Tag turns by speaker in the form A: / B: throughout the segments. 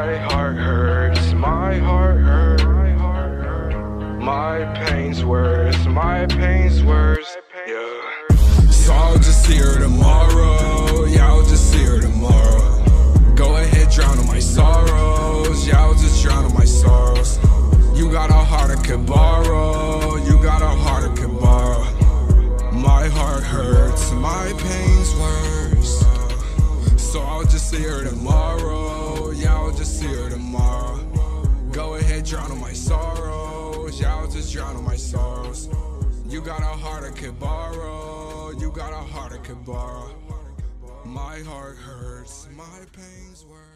A: My heart hurts, my heart hurts. My pain's worse, my pain's worse. Yeah. So I'll just see her tomorrow. Yeah, I'll just see her tomorrow. Go ahead, drown in my sorrows. Yeah, I'll just drown in my sorrows. You got a heart I could borrow. You got a heart I could borrow. My heart hurts, my pain's worse. So I'll just see her tomorrow. Yeah, I'll just see her tomorrow. Go ahead, drown in my sorrows. Yeah, I'll just drown in my sorrows. You got a heart I could borrow. You got a heart I could borrow. My heart hurts, my pain's worse.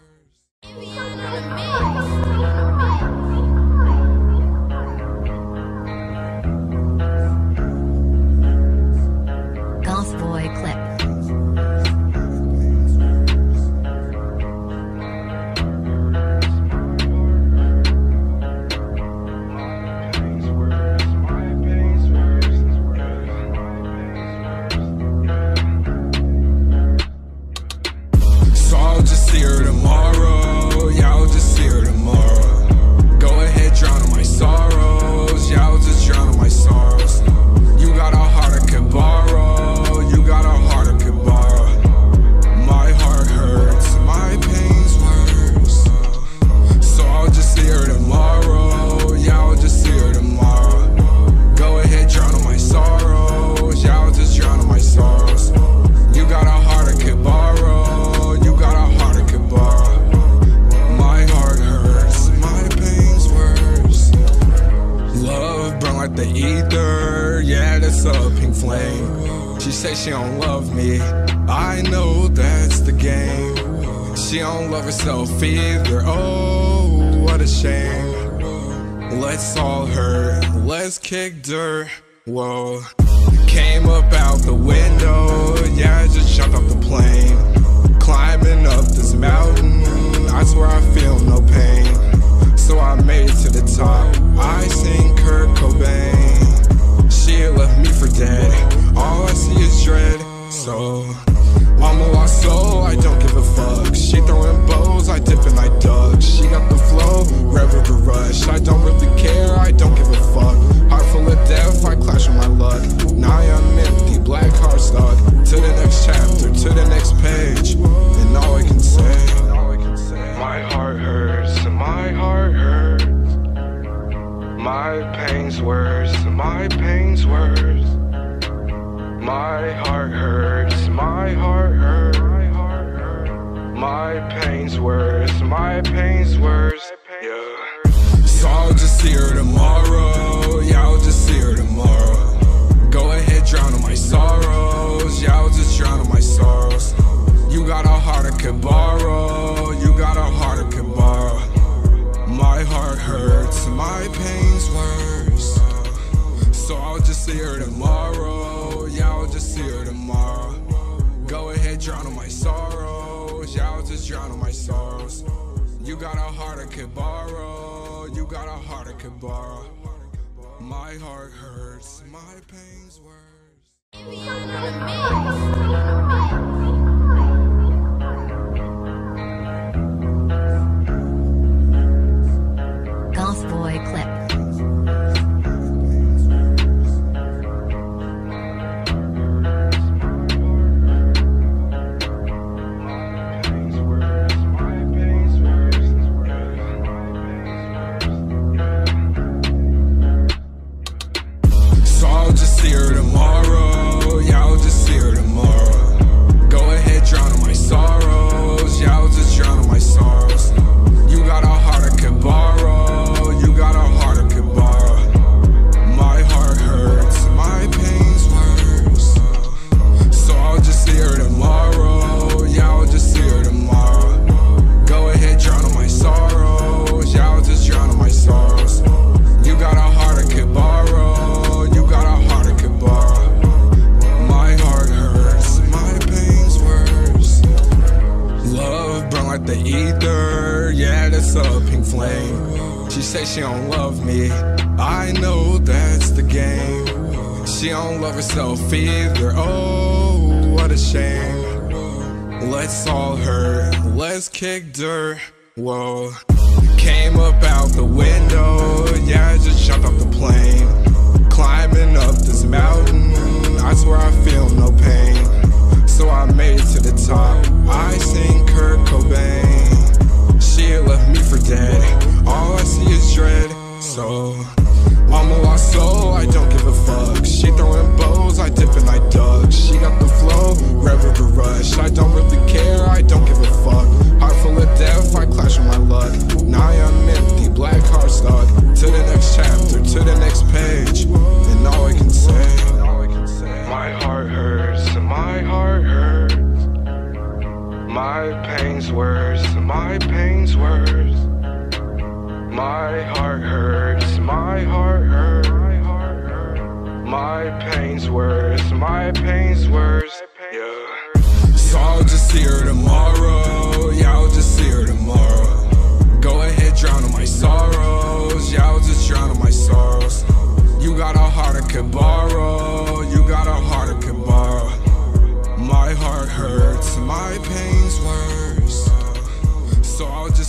A: Love herself either. Oh, what a shame. Let's all hurt. Let's kick dirt. Whoa. Came up out the window. Yeah, I just jumped off the plane. Climbing up this mountain. I swear I feel no pain. So I made it to the top. I sing Kurt Cobain. She left me for dead. All I see is dread. So I'm a lost soul. I don't give a fuck. She throwing bows. I dip and I duck. She got the flow. Revel the rush. I don't really care. I don't give a fuck. Heart full of death. I clash with my luck. Now I'm empty. Black heart stuck. To the next chapter. To the next page. And all I can say. My heart hurts. My heart hurts. My pain's worse, my pain's worse. My heart hurts, my heart hurts. My pain's worse, my pain's worse. Yeah. So I'll just see her tomorrow. Yeah, I'll just see her tomorrow. Go ahead, drown in my sorrows. Yeah, I'll just drown in my sorrows. You got a heart I could borrow. You got a heart I could borrow. My heart hurts, my pain's worse. So I'll just see her tomorrow. Yeah, I'll just see her tomorrow. Go ahead, drown in my sorrows. Yeah, I'll just drown in my sorrows. You got a heart I could borrow. You got a heart I could borrow. My heart hurts, my pain's worse.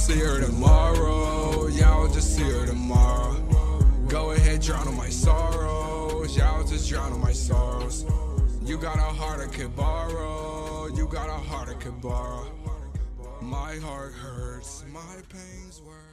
A: see her tomorrow. Y'all just see her tomorrow. Go ahead, drown on my sorrows. Y'all just drown on my sorrows. You got a heart I could borrow. You got a heart I could borrow. My heart hurts. My pain's worse.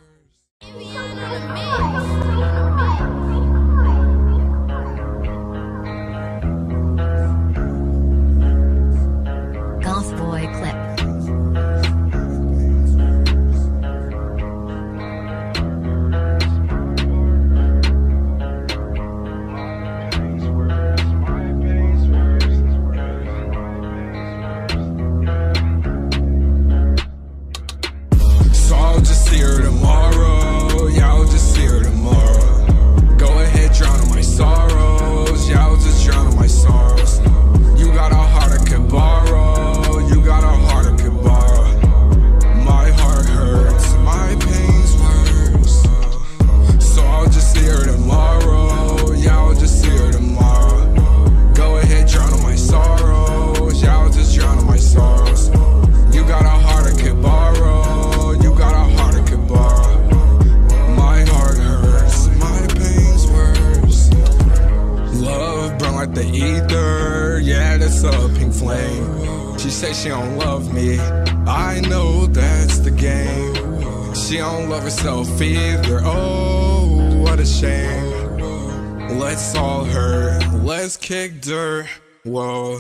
A: Whoa,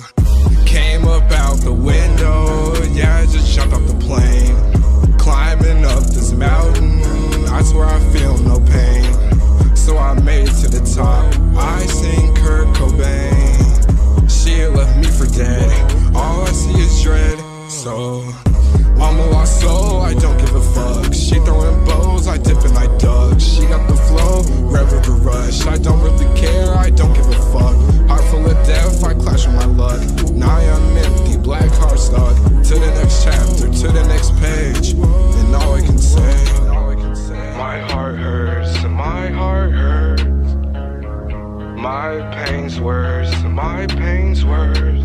A: came up out the window, yeah, I just jumped off the plane. Climbing up this mountain, I swear I feel no pain. So I made it to the top, I sing Kurt Cobain. She left me for dead, all I see is dread. So, I'm a lost soul, I don't give a fuck. She throwing bows, I dip and I duck. She got the flow, rev of the rush. I don't really care, I don't give a my pain's worse.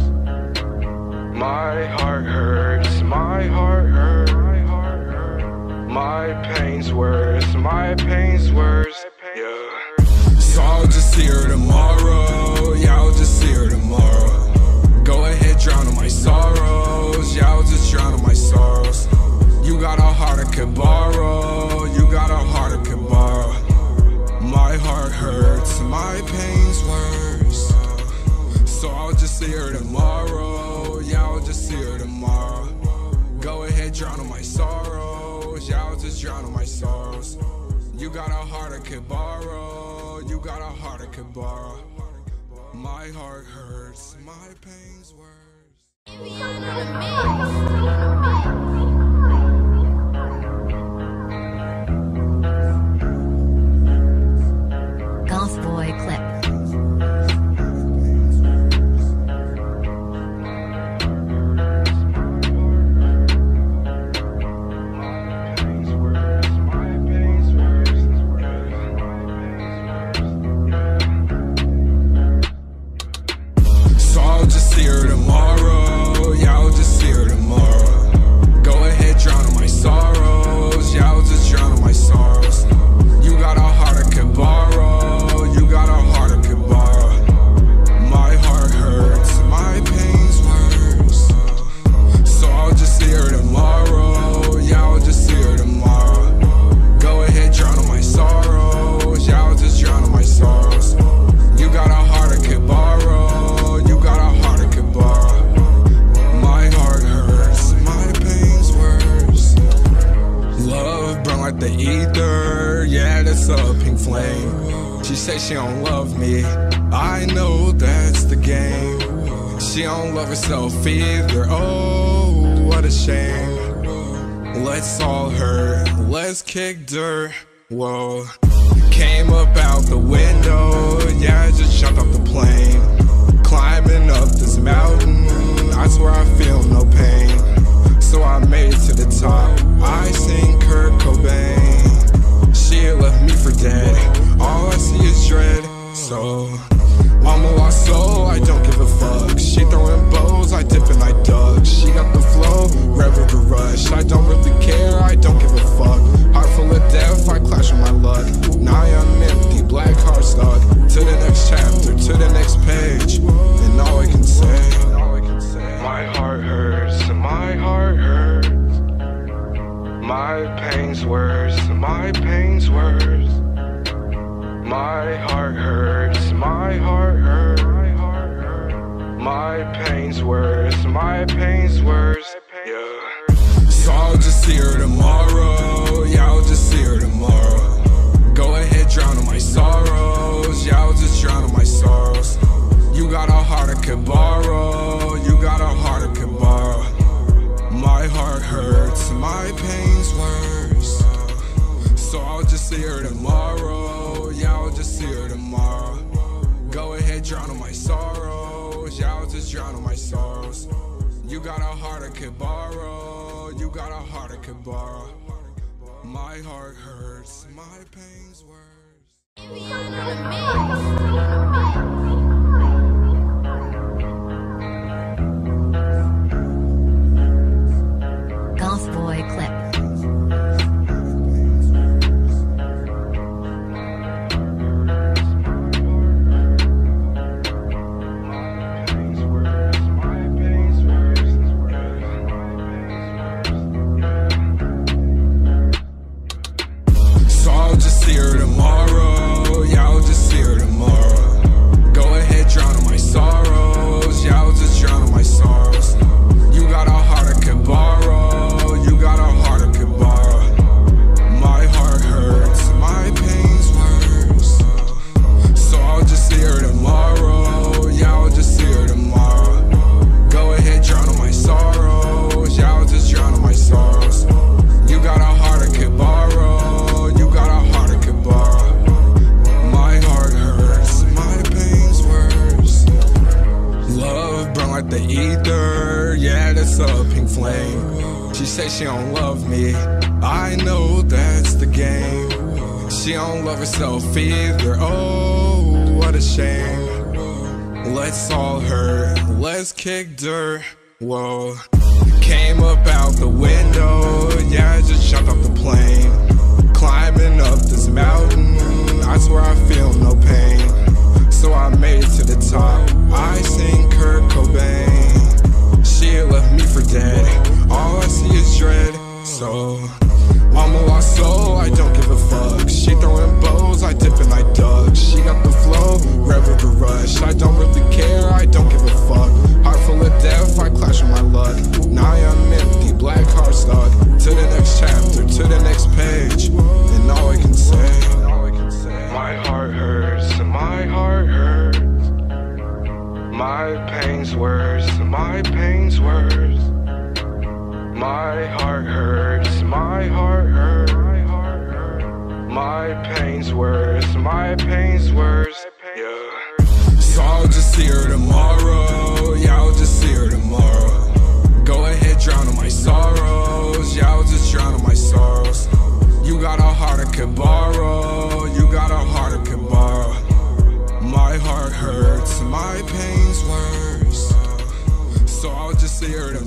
A: My heart hurts, my heart hurts. My pain's worse, my pain's worse. Yeah. So I'll just see her tomorrow. Yeah, I'll just see her tomorrow. Go ahead, drown in my sorrows. Yeah, I'll just drown in my sorrows. You got a heart I could borrow. You got a heart I could borrow. My heart hurts, my pain. Y'all just see her tomorrow. Y'all just see her tomorrow. Go ahead, drown on my sorrows. Y'all just drown on my sorrows. You got a heart I could borrow. You got a heart I could borrow. My heart hurts. My pain's worse.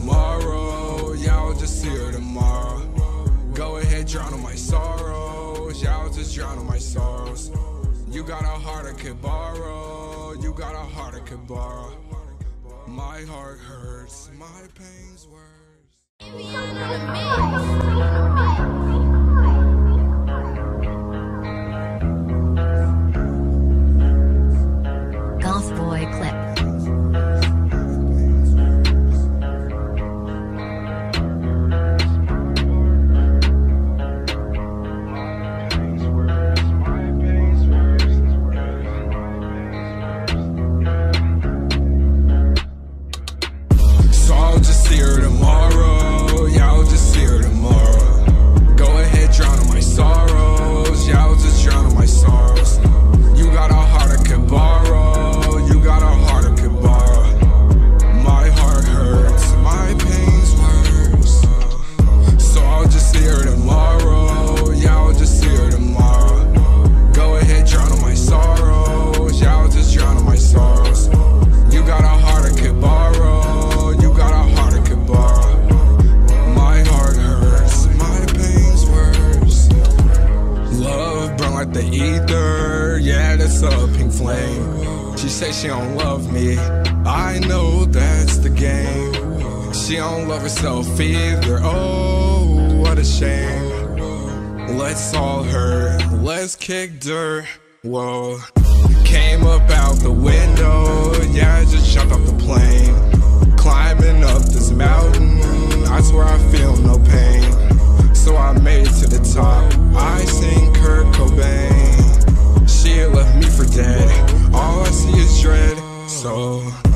A: tomorrow. Y'all just see her tomorrow. Go ahead, drown on my sorrows. Y'all just drown on my sorrows. You got a heart I could borrow. You got a heart I could borrow. My heart hurts. My pain's worse. Oh.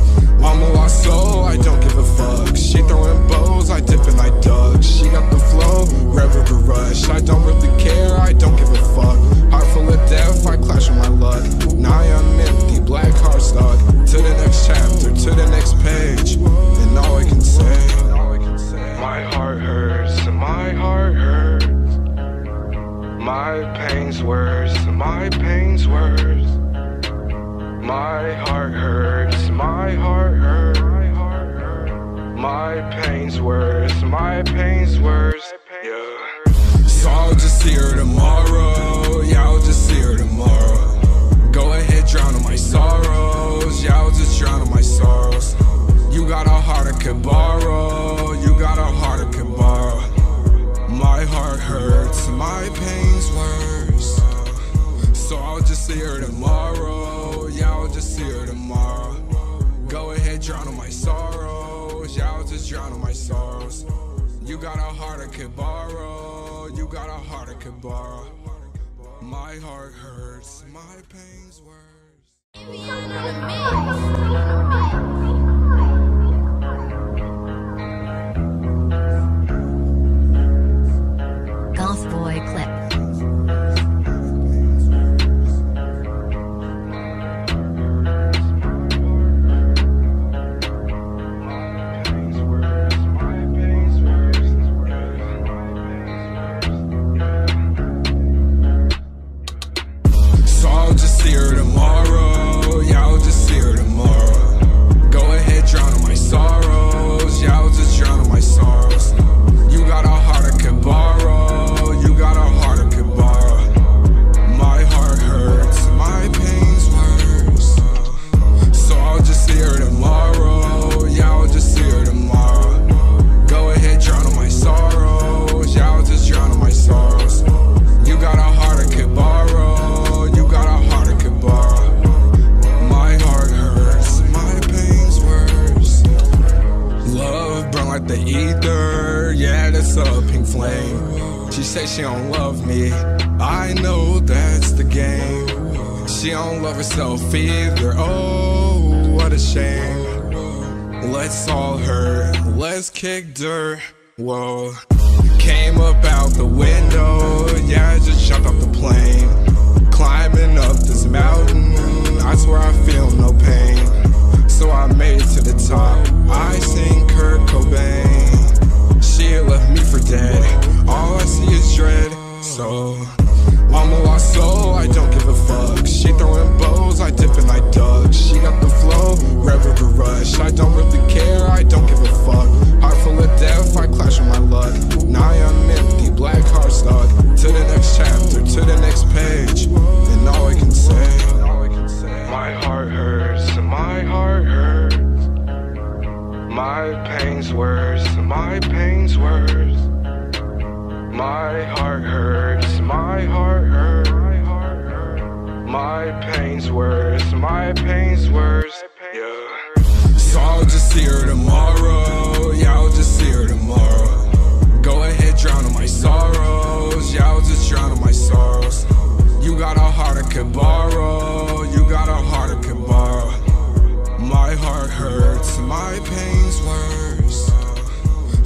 A: heart hurts, my pain's worse.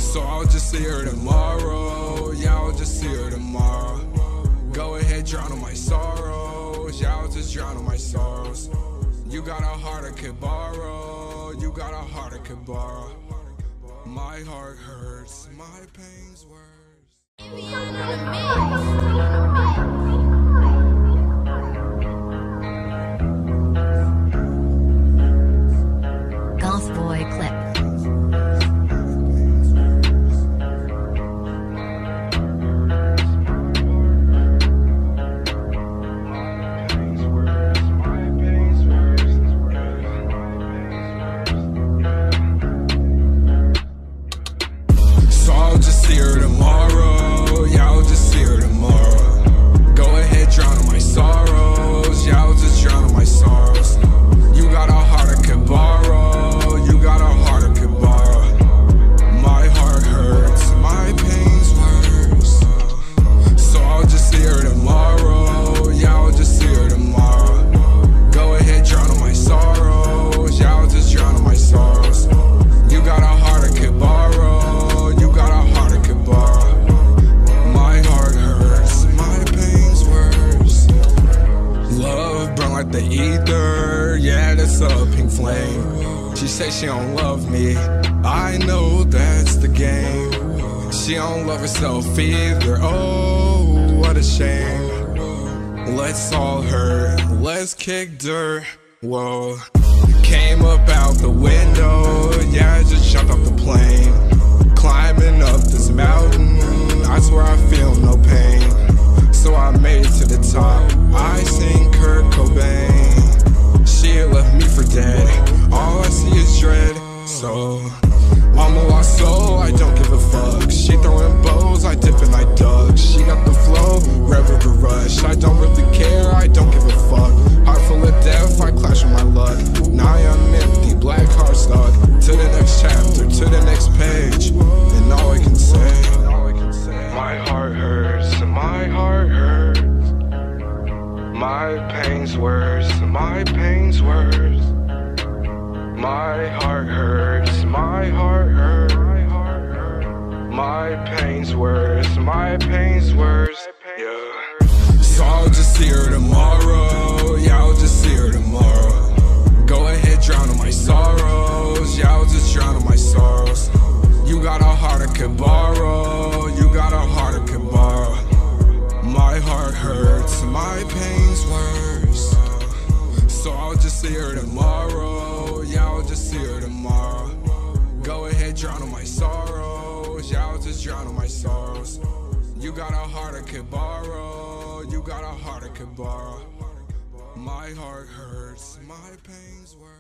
A: So I'll just see her tomorrow, yeah, I'll just see her tomorrow. Go ahead, drown on my sorrows, yeah, I'll just drown on my sorrows. You got a heart I could borrow, you got a heart I could borrow. My heart hurts, my pain's worse. top. I sing Kurt Cobain. She left me for dead. All I see is dread. So I'm a lost soul. I don't give a fuck. She throwing bows. I dip and I duck. She got the flow. Rebel the rush. I don't pain's worse, my pain's worse, yeah. So I'll just see her tomorrow, yeah, I'll just see her tomorrow. Go ahead, drown in my sorrows, yeah, I'll just drown in my sorrows. You got a heart I could borrow, you got a heart I could borrow. My heart hurts, my pain's worse. So I'll just see her tomorrow. heart I can borrow. You got a heart I can borrow. My heart hurts, my pain's worse.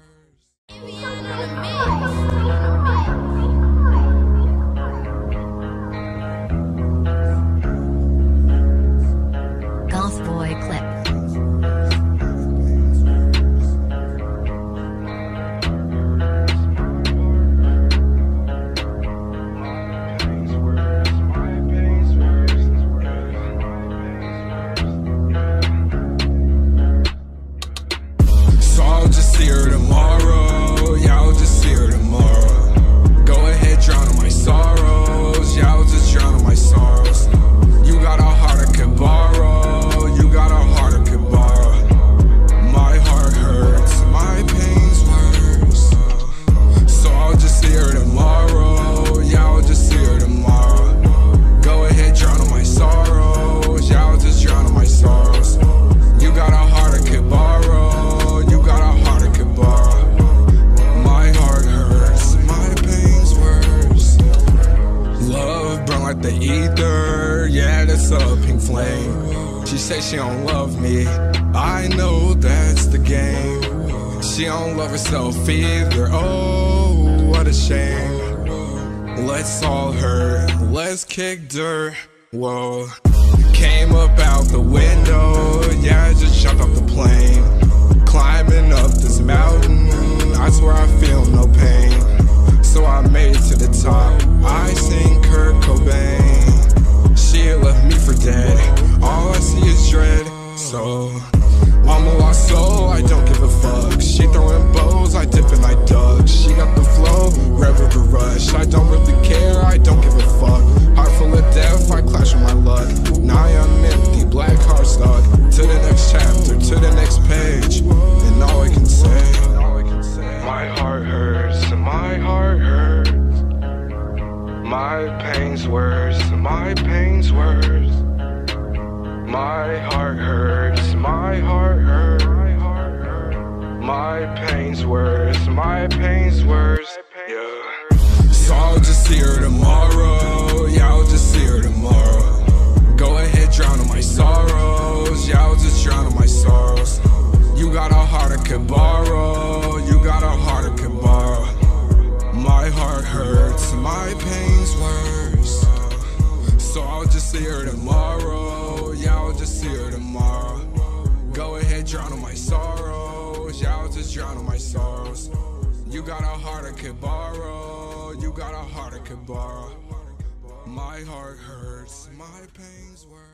A: Could borrow. My heart hurts, my pain's worse.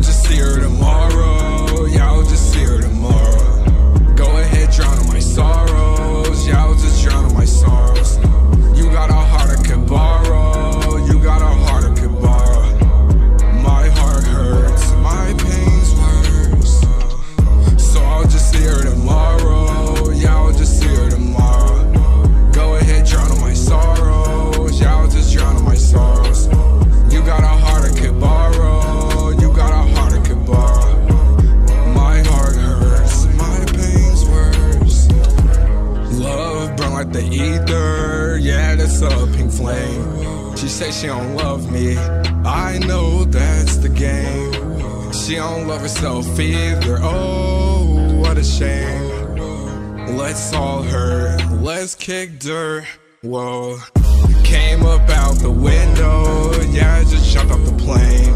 A: Just see her tomorrow. Say she don't love me, I know that's the game. She don't love herself either, oh, what a shame. Let's all hurt, let's kick dirt, whoa. Came up out the window, yeah, I just jumped off the plane.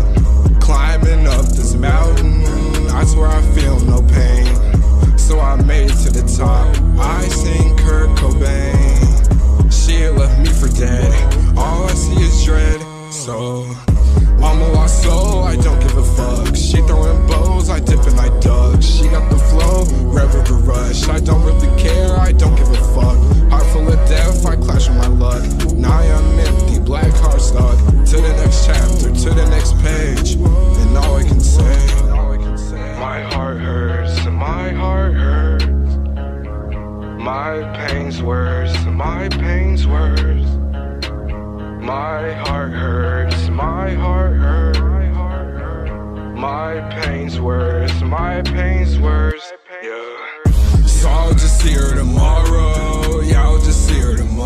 A: Climbing up this mountain, I swear I feel no pain. So I made it to the top. I sing Kurt Cobain. She left me for dead. All I see is dread. So I'm a lost soul. I don't give a fuck. She throwing bows. I dip and I duck. She got the flow, revel the rush. I don't really care. I don't give a fuck. Heart full of death. I clash with my luck. Now I'm empty, black heart stuck. To the next chapter, to the next page. And all I can say. My heart hurts, my heart hurts. My pain's worse, my pain's worse. My heart hurts, my heart hurts. My pain's worse, my pain's worse. Yeah. So I'll just see her tomorrow. Yeah, I'll just see her tomorrow.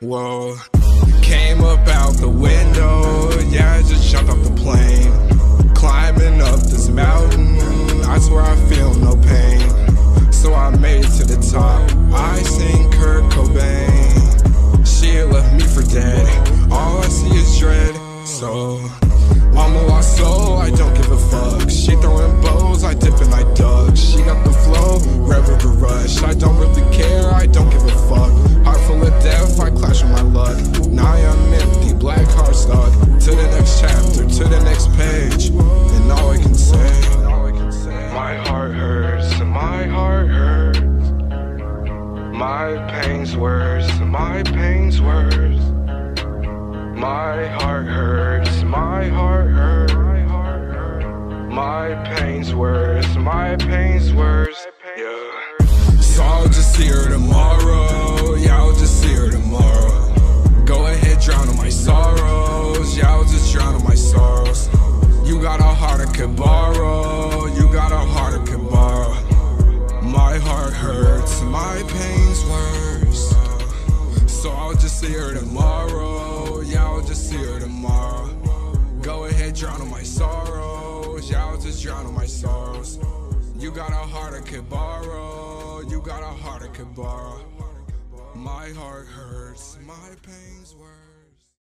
A: Whoa. Came up out the window. Yeah, I just jumped off the plane. Climbing up this mountain. I swear I feel no pain. So I made it to the top. I sing Kurt Cobain. She left me for dead. All I see is dread. So I'm a lost soul. I don't give a fuck. She throwing bows. I dip and I duck. She got the flow, revel the rush. I don't really care. I don't give a fuck. Heart full of death. I clash with my luck. Now I'm empty, black heart stuck. To the next chapter, to the next page. And all I can say. My heart hurts, my heart hurts. My pain's worse, my pain's worse. My heart hurts, my heart hurts. My pain's worse, my pain's worse. Yeah. So I'll just see her tomorrow. Yeah, I'll just see her tomorrow. Go ahead, drown in my sorrows. Yeah, I'll just drown in my sorrows. You got a heart I could borrow. You got a heart I could borrow. My heart hurts, my pain's worse. So I'll just see her tomorrow. Yeah, I'll just see her tomorrow. Go ahead, drown on my sorrows. Yeah, I'll just drown on my sorrows. You got a heart I could borrow. You got a heart I could borrow. My heart hurts. My pain's worse.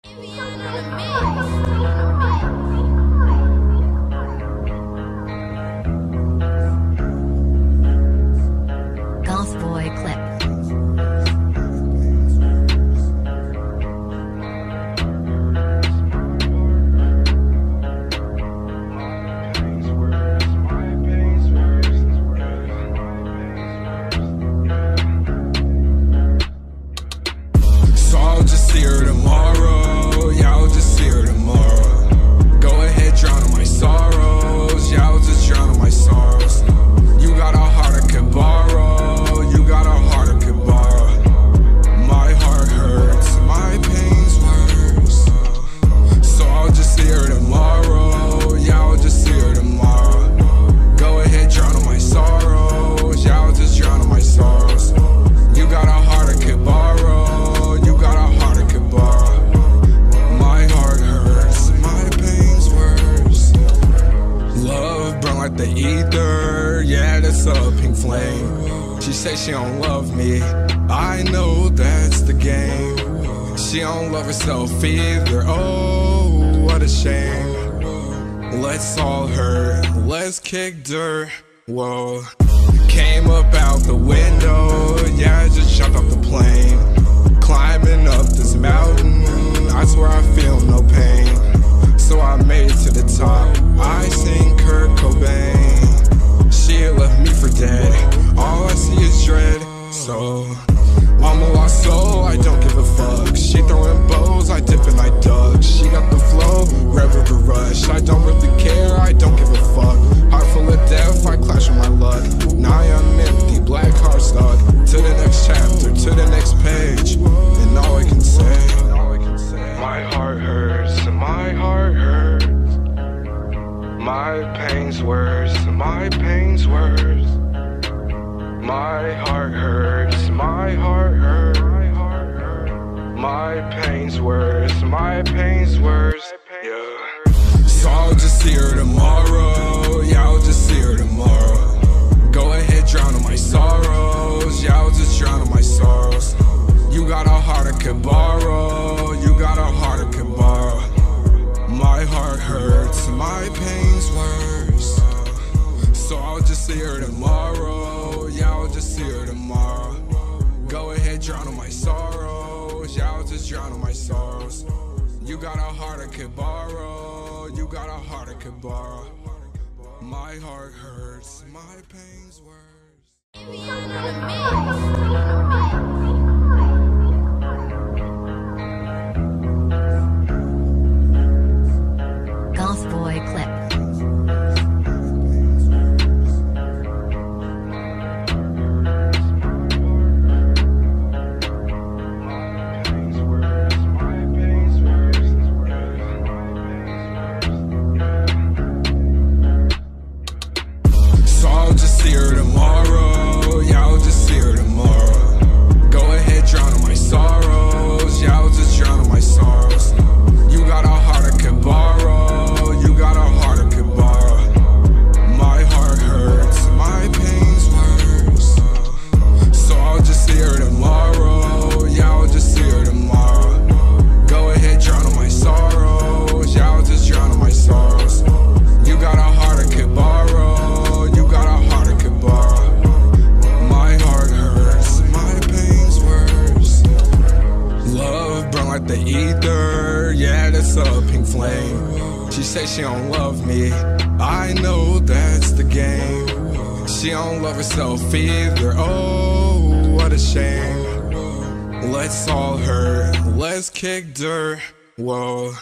B: words. Yeah.
A: So I'll just see her tomorrow. Yeah, I'll just see her tomorrow. Go ahead, drown in my sorrows. Yeah, I'll just drown in my sorrows. You got a heart I could borrow. You got a heart I could borrow. My heart hurts, my pain's worse. So I'll just see her tomorrow. Yeah, I'll just see her tomorrow. Go ahead, drown in my sorrows. Yeah, I'll just drown in my sorrows. You got a heart I can borrow. You got a heart I can borrow. My heart hurts, my pain's worse. let's all her, let's kick dirt, whoa.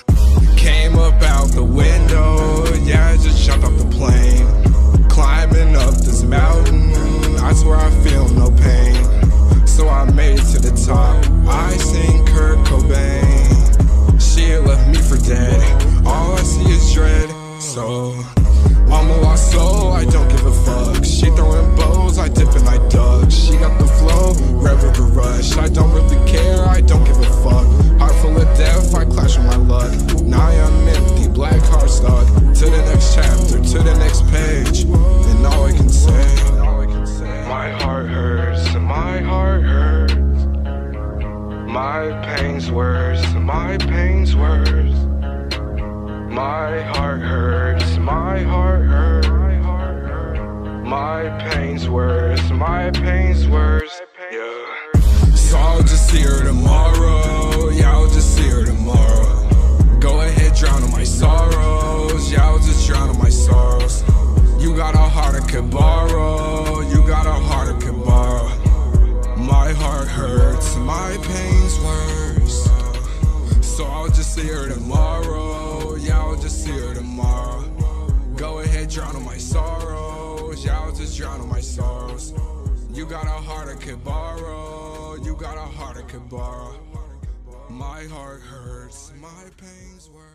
A: Came up out the window, yeah, I just jumped off the plane. Climbing up this mountain, I swear I feel no pain. So I made it to the top, I seen Kurt Cobain. She left me for dead, all I see is dread, so Mama walk slow, I don't give a fuck. She throwing bows, I dip and I duck. She got the flow, rev with the rush. I don't really care, I don't give a fuck. Heart full of death, I clash with my luck. Now I'm empty, black heart stuck. To the next chapter, to the next page. And all I can say, my heart hurts, my heart hurts. My pain's worse, my pain's worse. My heart hurts, my heart hurts. My pain's worse, my pain's worse. Yeah. So I'll just see her tomorrow. Yeah, I'll just see her tomorrow. Go ahead, drown in my sorrows. Yeah, I'll just drown in my sorrows. You got a heart I could borrow. You got a heart I could borrow. My heart hurts, my pain's worse. So I'll just see her tomorrow y'all just see her tomorrow. Go ahead, drown on my sorrows. Y'all just drown on my sorrows. You got a heart I could borrow. You got a heart I could borrow. My heart hurts, my pain's worse.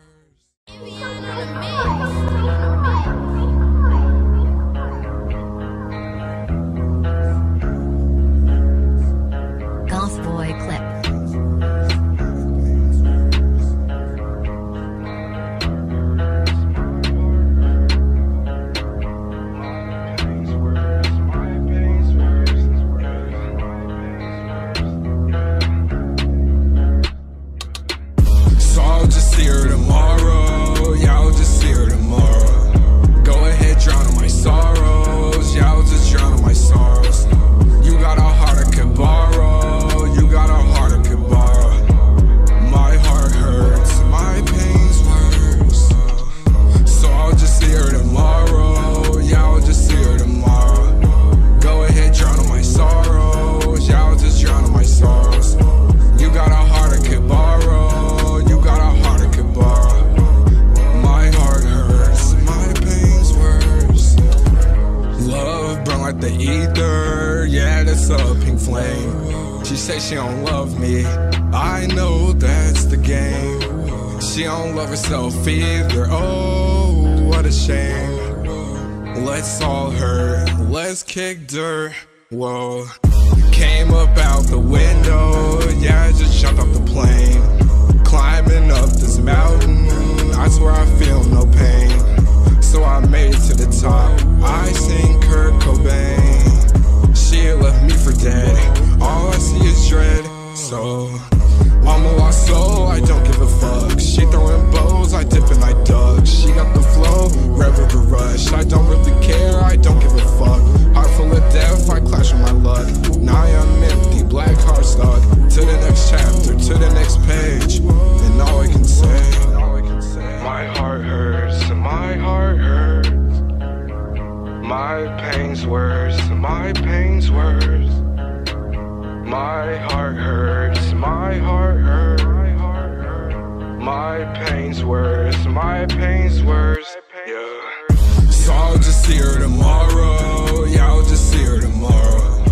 A: pain's worse, my pain's worse, yeah. So I'll just see her tomorrow, yeah, I'll just see her tomorrow.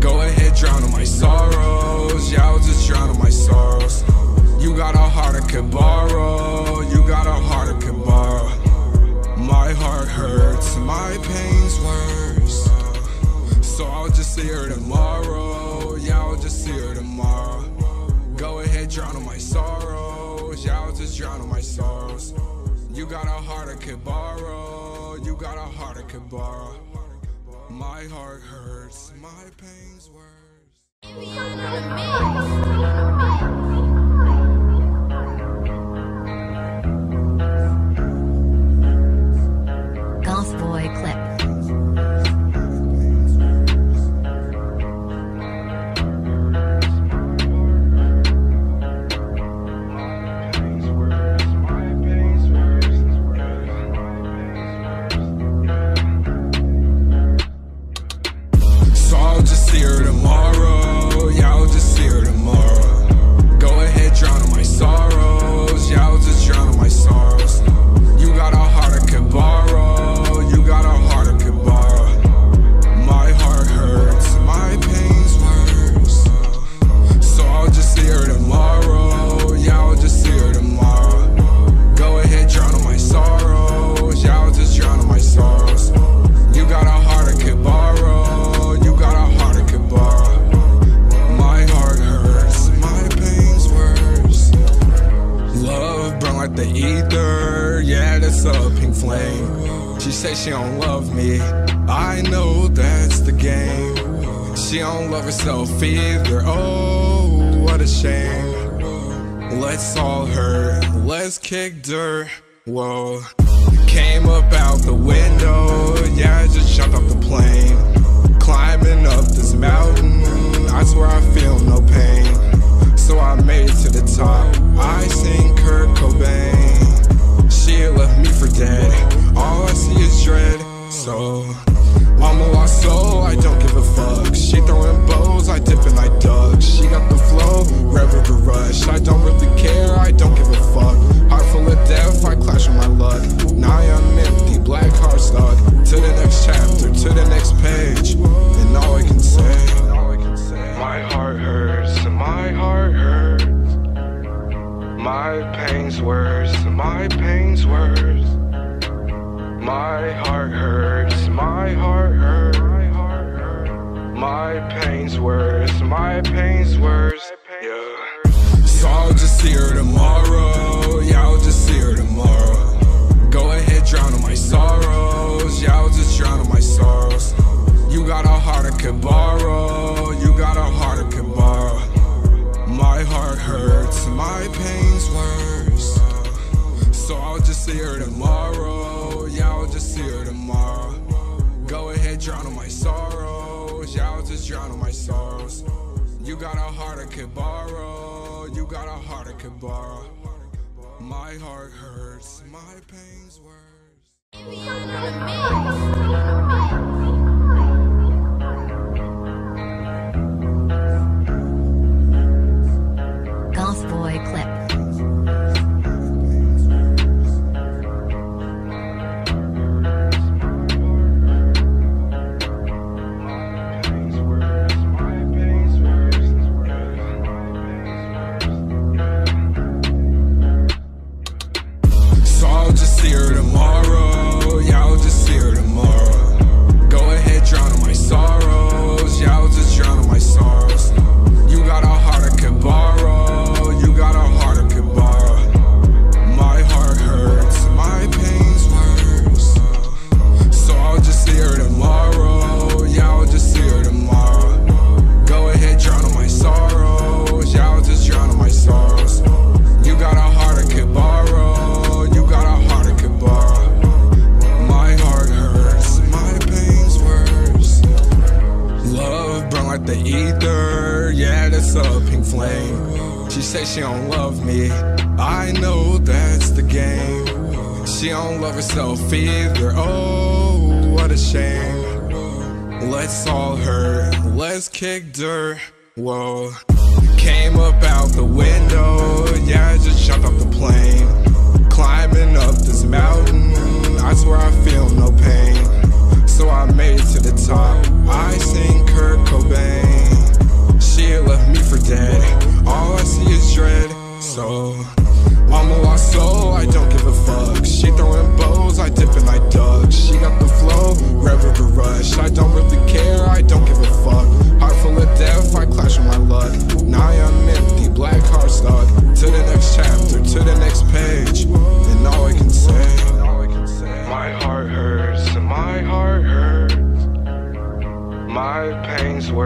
A: Go ahead, drown in my sorrows, yeah, I'll just drown in my sorrows. You got a heart I could borrow, you got a heart I could borrow. My heart hurts, my pain's worse. So I'll just see her tomorrow. got a heart I can borrow. You got a heart I can borrow. My heart hurts, my pain's worse. I know that's the game. She don't love herself either. Oh, what a shame. Let's all hurt. Let's kick dirt. Whoa. Came up out the window. Yeah, I just jumped off the plane. Climbing up this mountain. I swear I feel no pain. So I made it to the top. I seen Kurt Cobain. She left me for dead. All I see is dread. So I'm a lost soul, I don't give a fuck. She throwing bows, I dip and I duck. She got the flow, revel the rush. I don't really care, I don't give a fuck. Heart full of death, I clash with my luck. Now I'm empty, black heart stuck. To the next chapter, to the next page. And all I can say, my heart hurts, my heart hurts. My pain's worse, my pain's worse. My heart hurts, my heart hurts. My pain's worse, my pain's worse. Yeah. So I'll just see her tomorrow. Yeah, I'll just see her tomorrow. Go ahead, drown in my sorrows. Yeah, I'll just drown in my sorrows. You got a heart I could borrow. You got a heart I could borrow. My heart hurts, my pain's worse. So I'll just see her tomorrow. I'll just see her tomorrow. Go ahead, drown in my sorrows. Yeah, I'll just drown in my sorrows. You got a heart I could borrow. You got a heart I could borrow. My heart hurts, my pain's worse.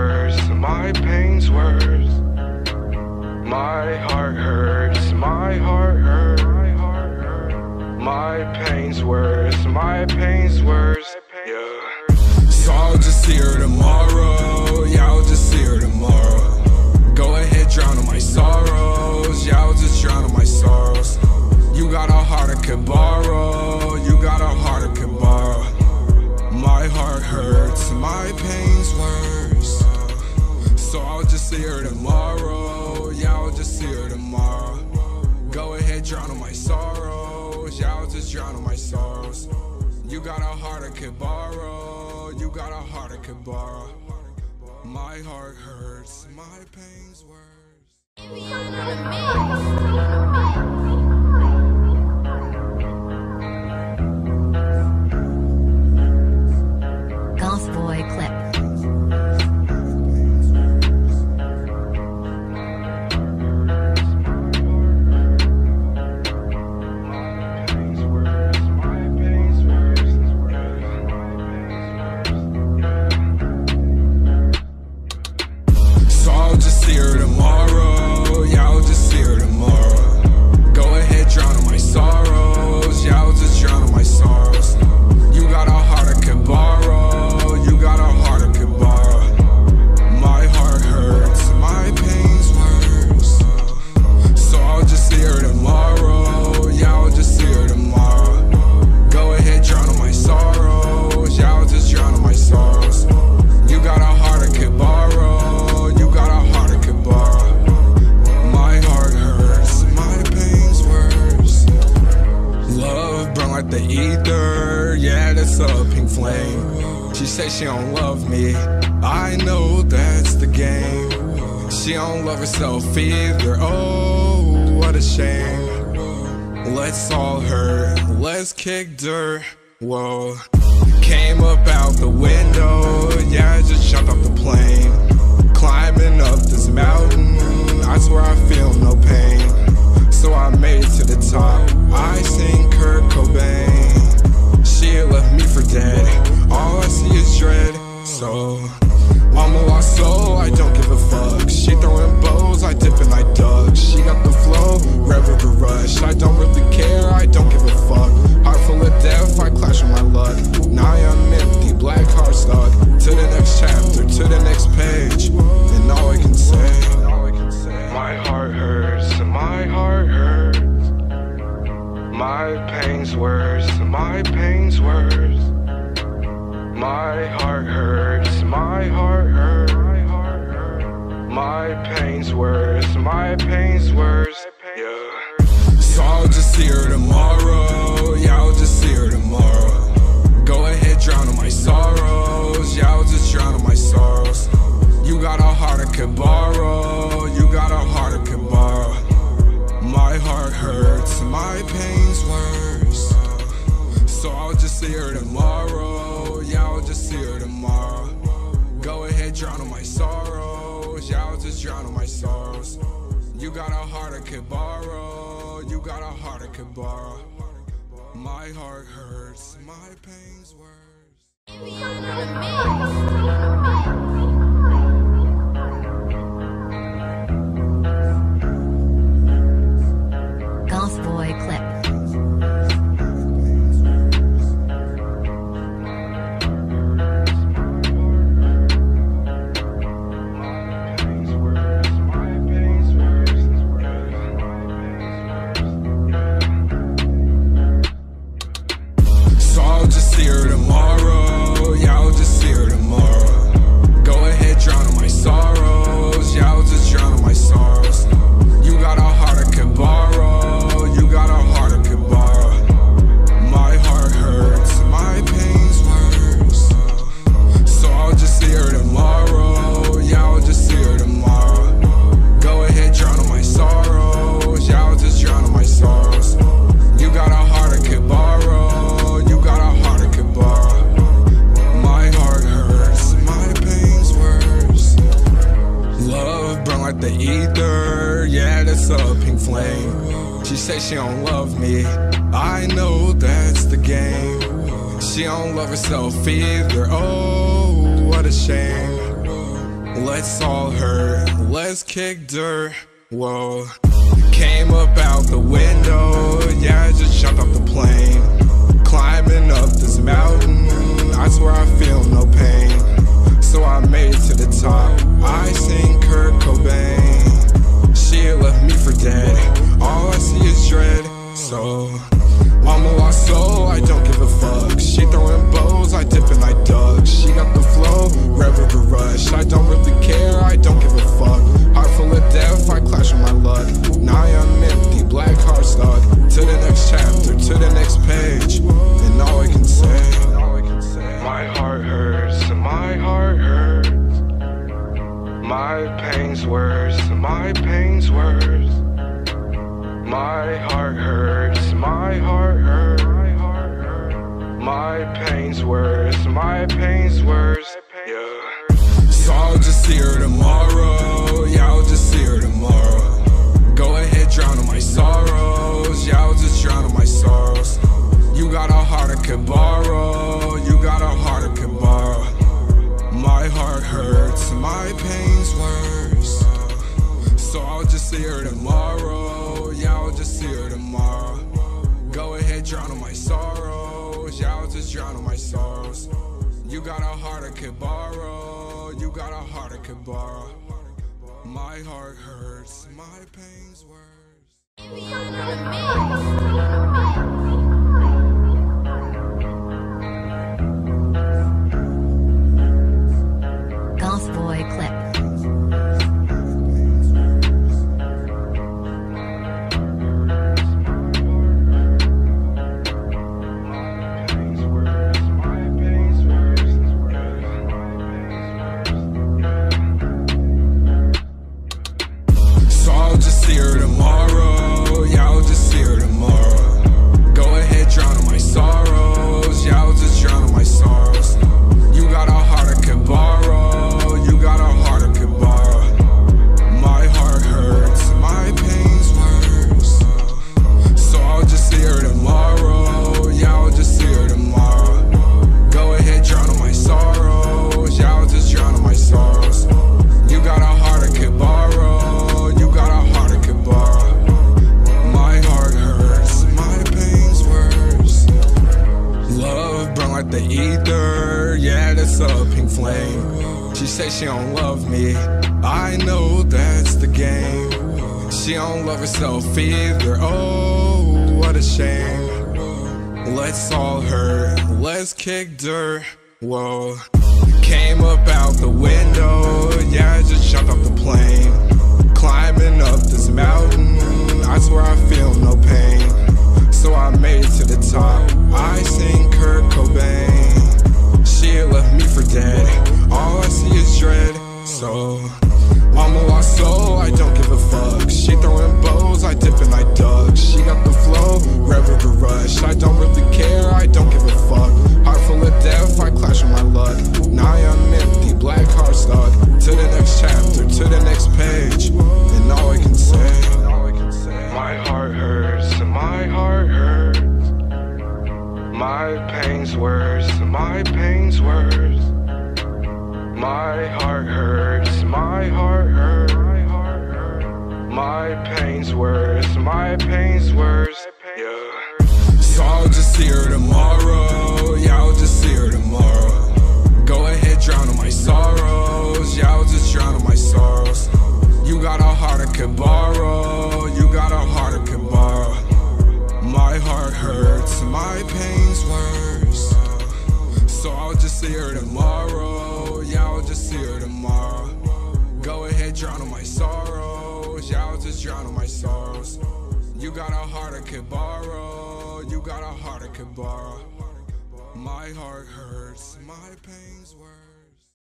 A: Worse, my pain's worse. My heart hurts, my heart hurts. My pain's worse, my pain's worse. Yeah. So I'll just see her tomorrow. Yeah, I'll just see her tomorrow. Go ahead, drown in my sorrows. Yeah, I'll just drown in my sorrows. You got a heart I could borrow. You got a heart I could borrow. My heart hurts, my pain's worse. So I'll just see her tomorrow. Yeah, I'll just see her tomorrow. Go ahead, drown in my sorrows. Yeah, I'll just drown in my sorrows. You got a heart I could borrow. You got a heart I could borrow. My heart hurts, my pain's worse. Flame. She say she don't love me. I know that's the game. She don't love herself either. Oh, what a shame. Let's all hurt. Let's kick dirt. Whoa. Came up out the window. Yeah, I just jumped off the plane. Climbing up this mountain. I swear I feel no pain. So I made it to the top. I seen Kurt Cobain. She left me for dead. All I see is dread. So I'm a lost soul. I don't give a fuck. She throwing bows. I dip and I duck. She got the flow. Revel the rush. I don't really care. I don't give a fuck. Heart full of death. I clash with my luck. Now I'm empty. Black heart stuck. To the next chapter. To the next page. And all I can say. My heart hurts. My heart hurts. My pain's worse. My pain's worse. My heart hurts. My heart hurts. My pain's worse. My pain's worse. Yeah. So I'll just see her tomorrow. Yeah, I'll just see her tomorrow. Go ahead, drown in my sorrows. Yeah, I'll just drown in my sorrows. You got a heart I could borrow. You got a heart I could borrow. My heart hurts. My pain's worse. So I'll just see her tomorrow. Yeah, I'll just see her tomorrow. Go ahead, drown in my sorrows. Yeah, I'll just drown in my sorrows. You got a heart I could borrow. You got a heart I could borrow. My heart hurts. My pain's worse. Heart hurts. My heart hurts. My pain's worse. My pain's worse. My heart hurts. My heart hurts. My pain's worse. My pain's worse. Yeah. So I'll just see her tomorrow. Yeah, I'll just see her tomorrow. Go ahead, drown in my sorrows. Yeah, I'll just drown in my sorrows. You got a heart I could borrow. My pain's worse. So I'll just see her tomorrow. Yeah, I'll just see her tomorrow. Go ahead, drown in my sorrows. Yeah, I'll just drown in my sorrows. You got a heart I could borrow. You got a heart I could borrow. My heart hurts. My pain's worse. She don't love me, I know that's the game. She don't love herself either, oh, what a shame. Let's all hurt, let's kick dirt, whoa. Came up out the window, yeah, I just jumped off the plane. Climbing up this mountain, I swear I feel no pain. So I made it to the top. I sing Kurt Cobain. She left me for dead. All I see is dread. So I'm a lost soul. I don't give a fuck. She throwing bows. I dip and I duck. She got the flow, revel the rush. I don't really care. I don't give a fuck. Heart full of death. I clash with my luck. Now I'm empty, black heart stuck. To the next chapter, to the next page. And all I can say. My heart hurts, my heart hurts. My pain's worse, my pain's worse. My heart hurts, my heart hurts. My pain's worse, my pain's worse. Yeah. So I'll just see her tomorrow. Yeah, I'll just see her tomorrow. Go ahead, drown in my sorrows. Yeah, I'll just drown in my sorrows. You got a heart I could borrow. You got a heart I could borrow. My heart hurts, my pain's worse. So I'll just see her tomorrow. Yeah, I'll just see her tomorrow. Go ahead, drown in my sorrows. Yeah, I'll just drown in my sorrows. You got a heart I could borrow. You got a heart I could borrow. My heart hurts, my pain's worse.